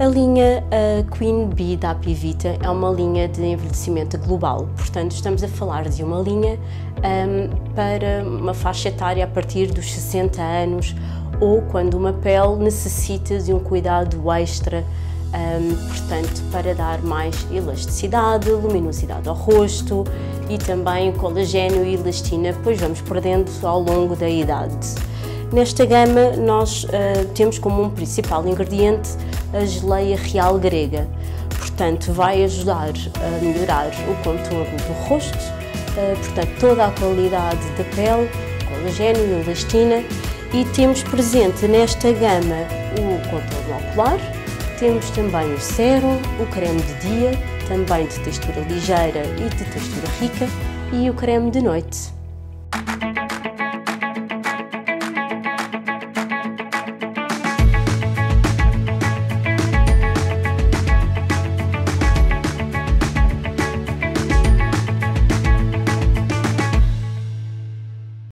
A linha a Queen Bee da Apivita é uma linha de envelhecimento global, portanto estamos a falar de uma linha um, para uma faixa etária a partir dos 60 anos ou quando uma pele necessita de um cuidado extra, um, portanto para dar mais elasticidade, luminosidade ao rosto e também colagênio e elastina, pois vamos perdendo ao longo da idade. Nesta gama nós uh, temos como um principal ingrediente a geleia real grega. Portanto, vai ajudar a melhorar o contorno do rosto, uh, portanto, toda a qualidade da pele, colagênio, elastina e temos presente nesta gama o contorno ocular, temos também o sérum, o creme de dia, também de textura ligeira e de textura rica e o creme de noite.